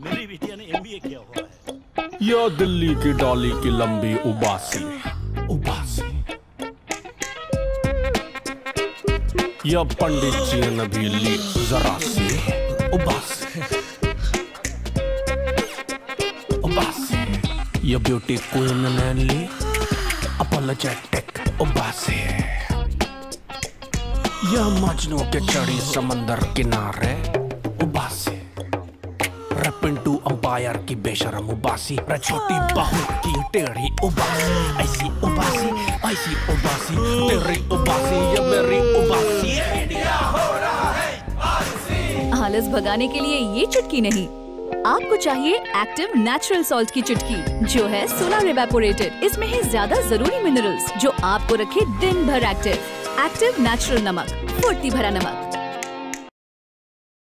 मेरी बिटिया ने एमबीए किया हुआ है। या दिल्ली की डाली की लंबी उबासी। उबासी? या पंडित जी ने भी ली जरा सी। उबासी। उबासी। या ब्यूटी क्वीन ने ली अपोलोजेटिक उबासी। या मजनू के चढ़ी समंदर किनारे। रपिंटू अंपायर की बेशरम उबासी छोटी बहू की टेढ़ी उबासी ऐसी उबासी ऐसी उबासी तेरी उबासी या मेरी उबासी इंडिया हो रहा है आलस भगाने के लिए ये चुटकी नहीं। आपको चाहिए एक्टिव नेचुरल सॉल्ट की चुटकी जो है सोलर इवेपोरेटेड इसमें है ज़्यादा ज़रूरी मिनरल्स जो आपको रखे दिन भर एक्टिव एक्टिव नेचुरल नमक फुर्ती भरा नमक।